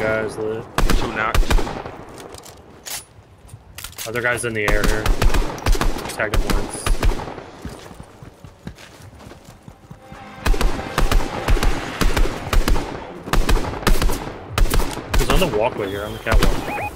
guys lit. Two knocked. Other guys in the air here. Tagged him once. He's on the walkway here, on the catwalk.